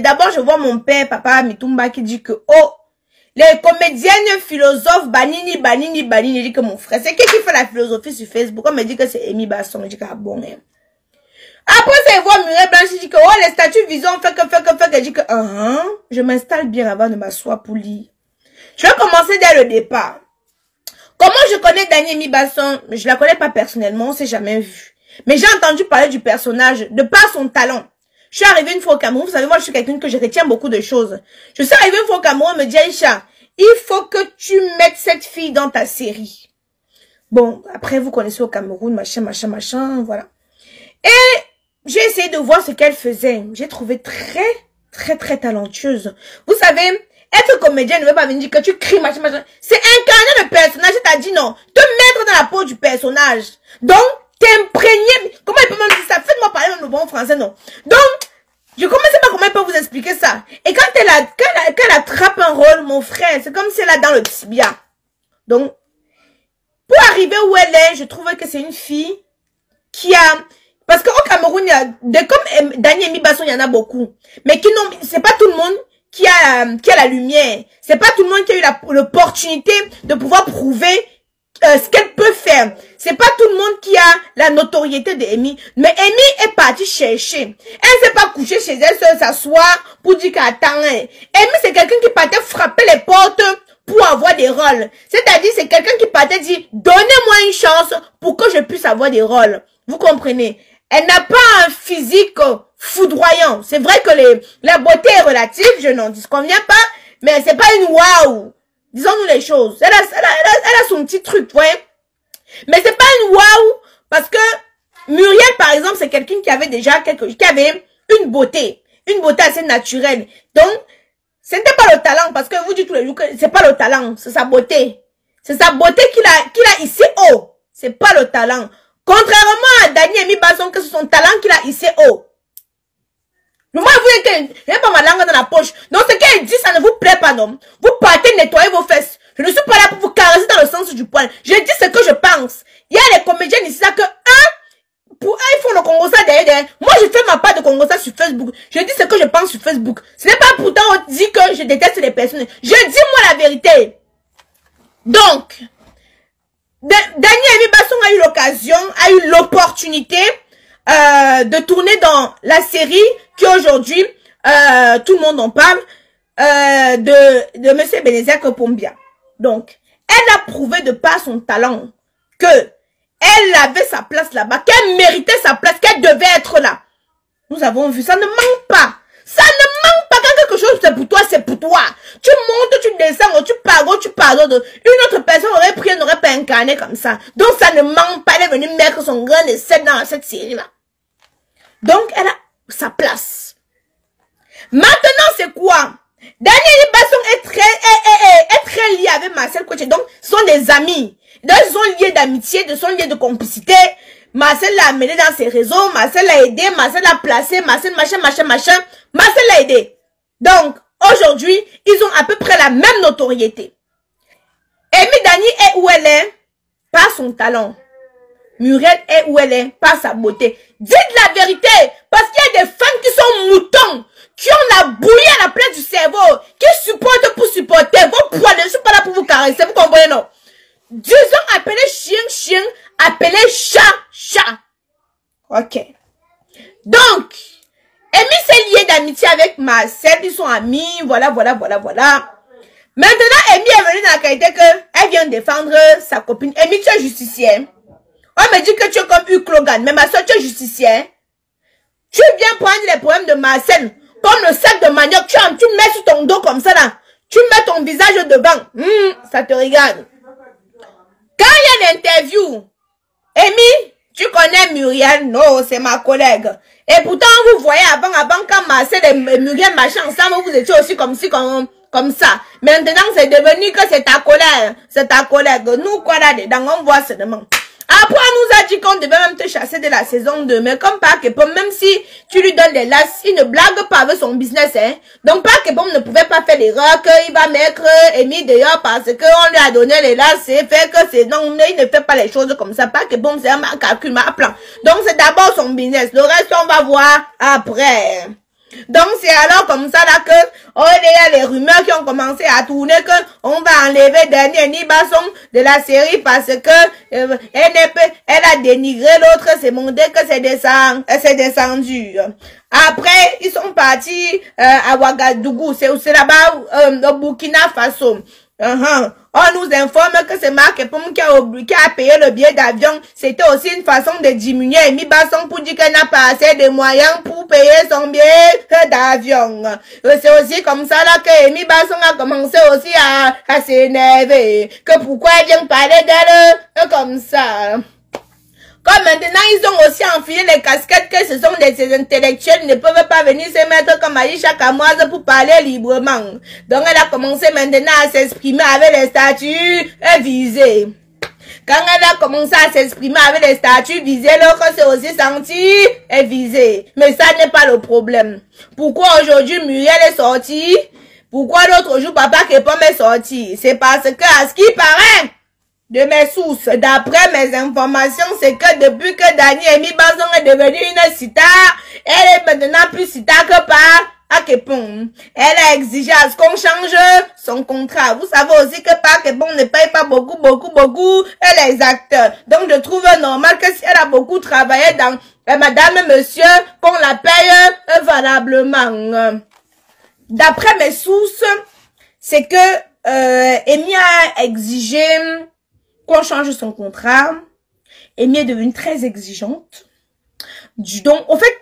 D'abord, je vois mon père, papa Mitumba, qui dit que, oh, les comédiennes philosophes, Banini, Banini, Banini, dit que mon frère, c'est qui qui fait la philosophie sur Facebook? On me dit que c'est Amy Basson. Je dis que, ah bon, hein. Après, ça, il voit Muriel Blanche, il dit que, oh, les statuts visant, fait que, fait que, fait que, je dis que, ah, je m'installe bien avant de m'asseoir pour lire. Je vais commencer dès le départ. Comment je connais Daniel Mibasson Je la connais pas personnellement, on s'est jamais vu. Mais j'ai entendu parler du personnage de par son talent. Je suis arrivée une fois au Cameroun. Vous savez, moi, je suis quelqu'un que je retiens beaucoup de choses. Je suis arrivée une fois au Cameroun, on me dit, Aïcha, il faut que tu mettes cette fille dans ta série. Bon, après, vous connaissez au Cameroun, machin, machin, machin, voilà. Et j'ai essayé de voir ce qu'elle faisait. J'ai trouvé très, très, très talentueuse. Vous savez, être comédien ne veut pas venir dire que tu cries, machin, machin. C'est incarner le personnage, c'est-à-dire non, te mettre dans la peau du personnage. Donc, t'imprégner. Comment il peut même dire ça? Faites-moi parler dans le bon français, non. Donc, je sais pas comment il peut vous expliquer ça. Et quand elle, a, quand elle, attrape un rôle, mon frère, c'est comme si elle a dans le tibia. Donc, pour arriver où elle est, je trouve que c'est une fille qui a... Parce qu'au Cameroun, il y a, de, comme Daniel Mibasson, il y en a beaucoup. Mais qui n'ont, c'est pas tout le monde qui a, qui a la lumière. C'est pas tout le monde qui a eu l'opportunité de pouvoir prouver euh, ce qu'elle peut faire. C'est pas tout le monde qui a la notoriété d'Amy. Mais Amy est partie chercher. Elle s'est pas couchée chez elle seule s'asseoir pour dire qu'elle attend. Amy, c'est quelqu'un qui partait frapper les portes pour avoir des rôles. C'est-à-dire, c'est quelqu'un qui partait dire, donnez-moi une chance pour que je puisse avoir des rôles. Vous comprenez? Elle n'a pas un physique foudroyant. C'est vrai que les, la beauté est relative, je n'en conviens pas, mais c'est pas une waouh. Disons-nous les choses. Elle a, elle, a, elle, a, son petit truc, vous voyez. Mais c'est pas une waouh, parce que Muriel, par exemple, c'est quelqu'un qui avait déjà quelque, qui avait une beauté, une beauté assez naturelle. Donc, ce n'était pas le talent, parce que vous dites tous les jours que c'est pas le talent, c'est sa beauté. C'est sa beauté qu'il a, qu'il a ici haut. C'est pas le talent. Contrairement à Daniel Mibasson, que c'est son talent qu'il a ici haut. Moi, vous que j'ai pas ma langue dans la poche. Donc, ce qu'elle dit, ça ne vous plaît pas, non? Vous partez nettoyer vos fesses. Je ne suis pas là pour vous caresser dans le sens du poil. Je dis ce que je pense. Il y a les comédiens ici, là, que, un, pour eux, ils font le Congo ça derrière, derrière. Moi, je fais ma part de Congo ça sur Facebook. Je dis ce que je pense sur Facebook. Ce n'est pas pourtant on dit que je déteste les personnes. Je dis moi la vérité. Donc, Daniel Basson a eu l'occasion, a eu l'opportunité euh, de tourner dans la série qui aujourd'hui, euh, tout le monde en parle, euh, de, de Monsieur Bénézère Pombia. Donc, elle a prouvé de par son talent que elle avait sa place là-bas, qu'elle méritait sa place, qu'elle devait être là. Nous avons vu, ça ne manque pas. Ça ne manque pas quand quelque chose c'est pour toi, c'est pour toi. Tu montes, tu descends, tu pars, tu pardonnes. Une autre personne aurait pris, n'aurait pas incarné comme ça. Donc ça ne manque pas. Elle est venue mettre son grain de sel dans cette série-là. Donc elle a sa place. Maintenant, c'est quoi? Daniel Basson est très, est, est, très lié avec Marcel Coche. Donc, sont des amis. Donc, ils sont liés d'amitié, ils sont liés de complicité. Marcel l'a amené dans ses réseaux, Marcel l'a aidé, Marcel l'a placé, Marcel machin, machin, machin. Marcel l'a aidé. Donc, aujourd'hui, ils ont à peu près la même notoriété. Amy Dani est où elle est? Par son talent. Muriel est où elle est? Par sa beauté. Dites parce qu'il y a des femmes qui sont moutons, qui ont la bouillie à la place du cerveau, qui supportent pour supporter. Vos poils, je ne suis pas là pour vous caresser, vous comprenez, non? Disons appeler chien, chien, appeler chat, chat. Ok. Donc, Amy s'est liée d'amitié avec Marcel, ils sont amis, voilà, voilà, voilà, voilà. Maintenant, Amy est venue dans la qualité que elle vient défendre sa copine. Amy, tu es justicier. On me dit que tu es comme Hugh Logan, mais ma soeur, tu es justicier. Tu viens prendre les problèmes de Marcel, comme le sac de manioc, tu, tu mets sur ton dos comme ça là. Tu mets ton visage devant. Hmm, ça te regarde. Quand il y a l'interview, Amy, tu connais Muriel? Non, c'est ma collègue. Et pourtant, vous voyez, avant, avant, quand Marcel et Muriel marchaient ensemble, vous étiez aussi comme si, comme, comme ça. Maintenant, c'est devenu que c'est ta collègue. C'est ta collègue. Nous, quoi là-dedans, on voit seulement. Après, on nous a dit qu'on devait même te chasser de la saison 2. Mais comme Parkepom, même si tu lui donnes des lasses, il ne blague pas avec son business. Hein. Donc Parkepom ne pouvait pas faire l'erreur qu'il va mettre Amy dehors parce qu'on lui a donné les lasses et fait que c'est... Non, il ne fait pas les choses comme ça. Parkepom, c'est un calcul, un plan. Donc c'est d'abord son business. Le reste, on va voir après. Donc c'est alors comme ça là que oh, a les rumeurs qui ont commencé à tourner que on va enlever dernier Nibasson de la série parce que euh, elle, elle a dénigré l'autre, c'est montré que c'est descendu, c'est descendu. Après, ils sont partis euh, à Ouagadougou, c'est là-bas euh, au Burkina Faso. Uh On nous informe que c'est Marc Pomme qui a, qui a payé le billet d'avion. C'était aussi une façon de diminuer Amy Basson pour dire qu'elle n'a pas assez de moyens pour payer son billet d'avion. Euh, c'est aussi comme ça là que Amy Basson a commencé aussi à, à s'énerver. Que pourquoi elle vient parler d'elle comme ça. Comme maintenant, ils ont aussi enfilé les casquettes que ce sont des ces intellectuels, ne peuvent pas venir se mettre comme Aïcha Kamoise pour parler librement. Donc, elle a commencé maintenant à s'exprimer avec les statuts visés. Quand elle a commencé à s'exprimer avec les statuts visés, l'autre s'est aussi senti et visé. Mais ça n'est pas le problème. Pourquoi aujourd'hui Muriel est sortie? Pourquoi l'autre jour Papa Kepom est sorti? C'est parce que, à ce qui paraît, de mes sources, d'après mes informations, c'est que depuis que Dani Emi Bazon est devenue une cita, elle est maintenant plus cita que par Akepon. Elle a exigé à ce qu'on change son contrat. Vous savez aussi que Akepon ne paye pas beaucoup, beaucoup, beaucoup les acteurs. Donc, je trouve normal que si elle a beaucoup travaillé dans eh, Madame et Monsieur, qu'on la paye valablement. D'après mes sources, c'est que euh, Emi a exigé qu'on change son contrat? Amy est devenue très exigeante. Donc, en fait,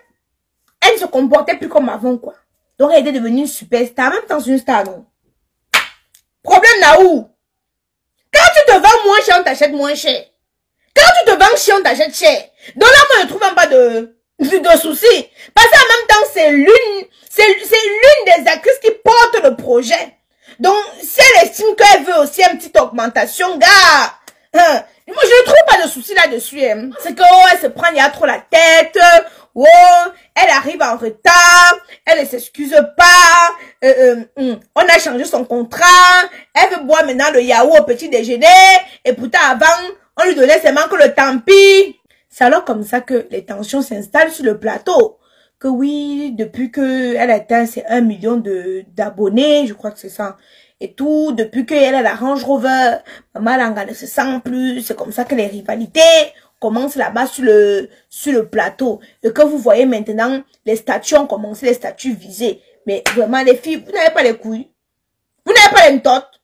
elle ne se comportait plus comme avant, quoi. Donc, elle était devenue une superstar, même dans une star, non. Problème là où? Quand tu te vends moins cher, on t'achète moins cher. Quand tu te vends cher, on t'achète cher. Donc là, moi, je trouve même pas de, de, soucis. Parce qu'en même temps, c'est l'une, c'est, l'une des actrices qui porte le projet. Donc, si elle estime qu'elle veut aussi une petite augmentation, gars, Hein? Moi, je ne trouve pas de souci là-dessus. Hein. C'est que, oh, elle se prend, il y a trop la tête. Oh, elle arrive en retard. Elle ne s'excuse pas. Euh, euh, hum, on a changé son contrat. Elle veut boire maintenant le yaourt au petit déjeuner. Et pourtant, avant, on lui donnait seulement que le tampi. C'est alors comme ça que les tensions s'installent sur le plateau. Que oui, depuis que elle atteint ses 1 million d'abonnés, je crois que c'est ça, et tout, depuis qu'elle a la Range Rover, Maman Langa ne se sent plus, c'est comme ça que les rivalités commencent là-bas sur le, sur le plateau. Et que vous voyez maintenant, les statues ont commencé, les statues visées. Mais vraiment, les filles, vous n'avez pas les couilles. Vous n'avez pas les ntotes.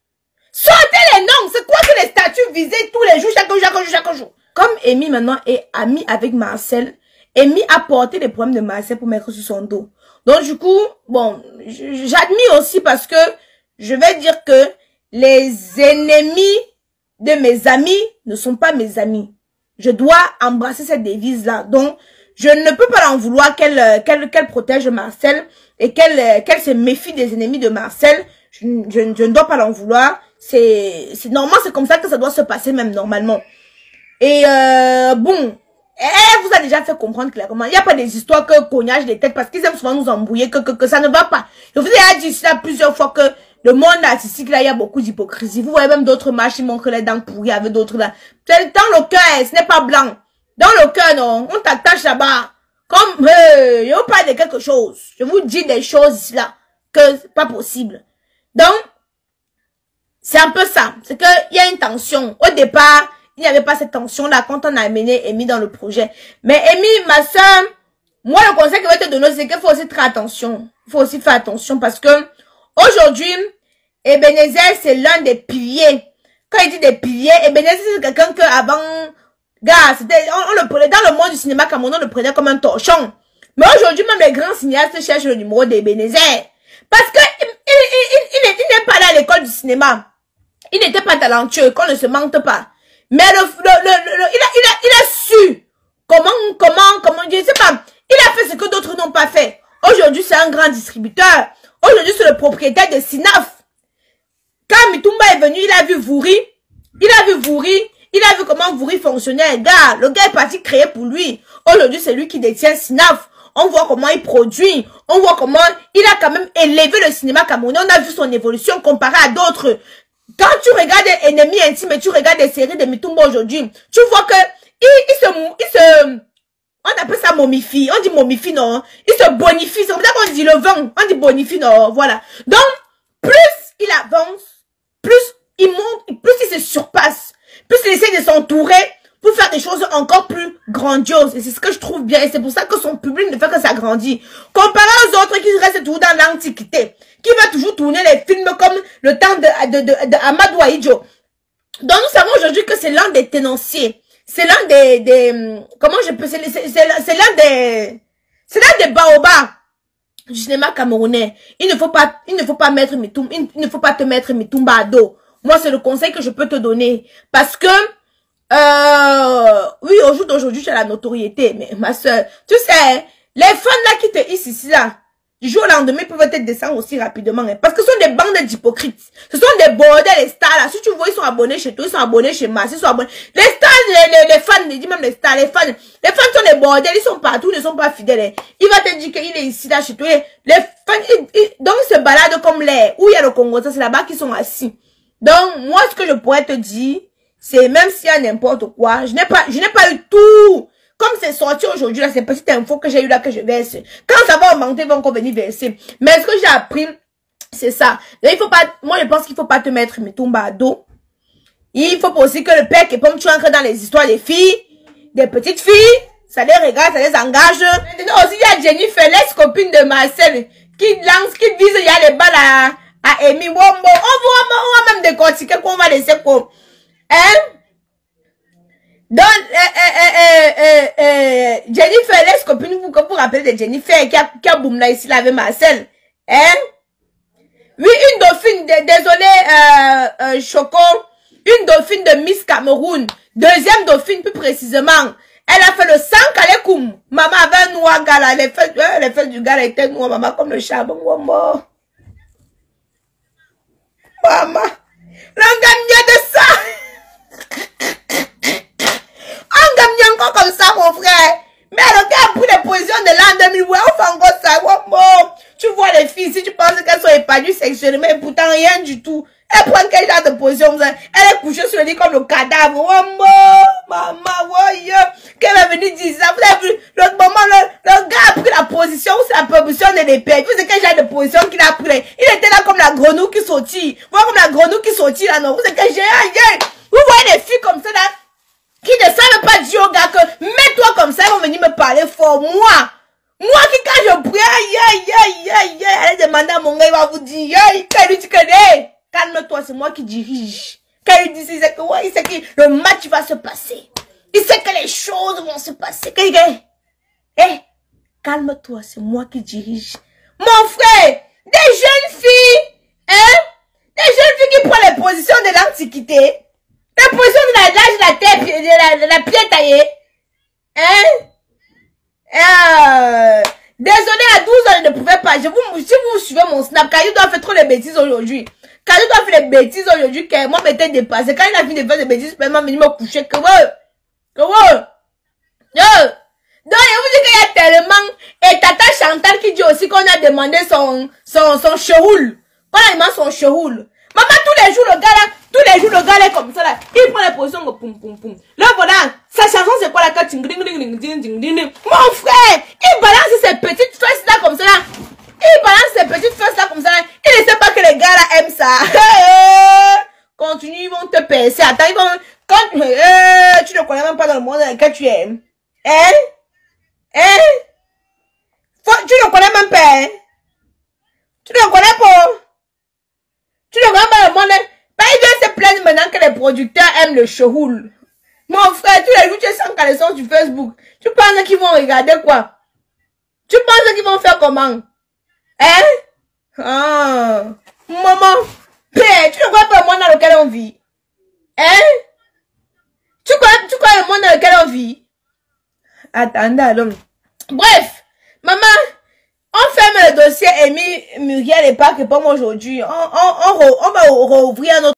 Sortez les noms, c'est quoi que les statues visées tous les jours, chaque jour, chaque jour, chaque jour. Comme Amy maintenant est amie avec Marcel, Amy a porté les problèmes de Marcel pour mettre sur son dos. Donc du coup, bon, j'admire aussi parce que je vais dire que les ennemis de mes amis ne sont pas mes amis. Je dois embrasser cette devise-là. Donc, je ne peux pas en vouloir qu'elle qu'elle qu'elle protège Marcel et qu'elle qu'elle se méfie des ennemis de Marcel. Je, je, ne dois pas l'en vouloir. C'est c'est normal, c'est comme ça que ça doit se passer même normalement. Et euh, bon, elle vous a déjà fait comprendre clairement. Il n'y a pas des histoires que cognage des têtes parce qu'ils aiment souvent nous embrouiller, que, que, que ça ne va pas. Je vous ai dit ça plusieurs fois que le monde artistique, là, il y a beaucoup d'hypocrisie. Vous voyez même d'autres matchs, ils montrent les dents pourries avec d'autres là. Dans le cœur, ce n'est pas blanc. Dans le cœur, non. On t'attache là-bas. Comme, euh, on parle de quelque chose. Je vous dis des choses là. Que c'est pas possible. Donc, c'est un peu ça. C'est qu'il y a une tension. Au départ, il n'y avait pas cette tension-là quand on a amené Amy dans le projet. Mais Amy, ma soeur, moi, le conseil que je vais te donner, c'est qu'il faut aussi faire attention. Il faut aussi faire attention parce que aujourd'hui, Ebenezer, c'est l'un des piliers. Quand il dit des piliers, Ebenezer, c'est quelqu'un que avant, gars, c'était, on, le prenait, dans le monde du cinéma camerounais, on le prenait comme un torchon. Mais aujourd'hui, même les grands cinéastes cherchent le numéro d'Ebenezer. Parce que, il, il, il, il n'est pas là à l'école du cinéma. Il n'était pas talentueux, qu'on ne se mente pas. Mais le, le, le, il, a, il, a, il a su comment, comment, comment, je sais pas. Il a fait ce que d'autres n'ont pas fait. Aujourd'hui, c'est un grand distributeur. Aujourd'hui, c'est le propriétaire de Sinaf. Quand Mitumba est venu, il a vu Vouri. Il a vu Vouri. Il a vu comment Vouri fonctionnait. Gars, le gars est parti créer pour lui. Aujourd'hui, c'est lui qui détient Sinaf. On voit comment il produit. On voit comment il a quand même élevé le cinéma camerounais. On a vu son évolution comparé à d'autres. Quand tu regardes Ennemis Intimes et tu regardes des séries de Mitumba aujourd'hui, tu vois que il, se, il se, On appelle ça momifie. On dit momifie, non. Il se bonifie. C'est comme ça qu'on dit le vent. On dit bonifie, non. Voilà. Donc, plus il avance, plus il monte, plus il se surpasse, plus il essaie de s'entourer pour faire des choses encore plus grandioses. Et c'est ce que je trouve bien. Et c'est pour ça que son public ne fait que s'agrandir. Comparé aux autres qui restent toujours dans l'antiquité, qui va toujours tourner les films comme le temps de, de, de, de Amadou Aïdjo. Donc nous savons aujourd'hui que c'est l'un des tenanciers. C'est l'un des, des, comment je peux, c'est l'un des, c'est l'un des baobabs du cinéma camerounais. Il ne faut pas, il ne faut pas mettre mes il ne faut pas te mettre mes à dos. Moi, c'est le conseil que je peux te donner. Parce que, euh, oui, au jour d'aujourd'hui, as la notoriété. Mais ma soeur, tu sais, les fans là qui te hissent ici là, du jour au lendemain, ils peuvent être descendre aussi rapidement. Hein, parce que ce sont des bandes d'hypocrites. Ce sont des bordels, les stars là. Si tu vois, ils sont abonnés chez toi, ils sont abonnés chez moi, ils sont abonnés. Les stars, les, les, fans, je dis même les stars, les fans. Les fans sont des bordels, ils sont partout, ils ne sont pas fidèles. Hein. Il va te dire qu'il est ici, là, chez toi. Les fans, donc ils se baladent comme l'air. Où il y a le Congo, c'est là-bas qu'ils sont assis. Donc, moi, ce que je pourrais te dire, c'est même s'il y a n'importe quoi, je n'ai pas, je n'ai pas eu tout. Comme c'est sorti aujourd'hui, là, c'est petite info que j'ai eu là que je verse. Quand ça va augmenter, ils vont encore venir verser. Mais ce que j'ai appris, c'est ça. il faut pas, moi, je pense qu'il faut pas te mettre mes tombes à dos. Il faut aussi que le père qui comme tu entres dans les histoires des filles, des petites filles, ça les regarde, ça les engage. Maintenant aussi, il y a Jennifer, l'ex-copine de Marcel, qui lance, qui vise, il y a les balles à, à Amy Wombo. On va, on va même décortiquer qu'on va laisser comme. Hein? Donc, euh, euh, euh, euh, Jennifer, laisse copine, vous, vous rappelez de Jennifer qui a, qui a boum là ici, là, avec Marcel. Hein? Oui, une dauphine, de, désolé, euh, euh, Choco, une dauphine de Miss Cameroun. Deuxième dauphine, plus précisément. Elle a fait le sang Kalekoum. Maman avait un noir gala. Les fesses, euh, les fesses du gars étaient noires, maman, comme le charbon. Maman. Maman, l'engagement de Encore comme ça, mon frère. Mais a pris les positions de l'an 2000, ouais, encore ça. Wow, tu vois les filles, si tu penses qu'elles sont épanouies sexuellement, mais pourtant rien du tout. Elle prend quel genre de position Elle est couchée sur le lit comme le cadavre. Oh, maman, ouais, qu'elle va venir dire ça. Vous avez vu, le moment, le gars a pris la position, c'est la position de l'épée. Vous savez quel genre de position qu'il a pris? Il était là comme la grenouille qui sortit. Vous voyez comme la grenouille qui sortit là, non? Vous savez quel genre Vous voyez des filles comme ça là? Qui ne savent pas dire au gars que mets-toi comme ça, ils vont venir me parler fort. Moi, moi qui quand je prie, aïe, aïe, aïe, allez demander à mon gars, il va vous dire, aïe, quand lui tu connais, calme-toi, c'est moi qui dirige. Quand il dit, il sait que, ouais, il sait que le match va se passer. Il sait que les choses vont se passer. Quand il eh, calme-toi, c'est moi qui dirige. Mon frère, des jeunes filles, hein, des jeunes filles qui prennent les positions de l'antiquité, la position de la de la tête, de la, de la pied taillée. Hein? Euh, désolé, à 12 ans, je ne pouvais pas. Je vous, si vous suivez mon snap, Caillou doit faire trop de bêtises aujourd'hui. Caillou doit faire des bêtises aujourd'hui, que moi m'était dépassé. Quand il a fini de faire des bêtises, il m'a venu me coucher. Que ouais? Que. Donc, je vous dis qu'il y a tellement, et Tata Chantal qui dit aussi qu'on a demandé son, son, son cheroul. Qu'on a demandé son cheroul. Maman, tous les jours, le gars là, tous les jours, le gars là, comme ça là, il prend la position, poum, poum, poum. Là, voilà, sa chanson, c'est quoi la carte? Mon frère, il balance ses petites fesses là, comme ça. Il balance ses petites fesses là, comme ça. Il ne sait pas que les gars là aiment ça. Continue, ils vont te percer. Attends, ils vont, tu ne connais même pas dans le monde dans lequel tu es. Hein? Hein? tu ne connais même pas, hein? Tu ne connais pas? Tu ne vois pas le monde. Il vient se plaindre maintenant que les producteurs aiment le showroom. Mon frère, tu les jours, tu es sans caleçon sur Facebook. Tu penses qu'ils vont regarder quoi? Tu penses qu'ils vont faire comment? Hein? Ah. Maman. Père, tu ne vois pas le monde dans lequel on vit? Hein? Tu crois, tu crois le monde dans lequel on vit? Attendez alors. Bref, maman, on ferme le dossier Amy Muriel et pas que pour aujourd'hui. On, on, on va rouvrir notre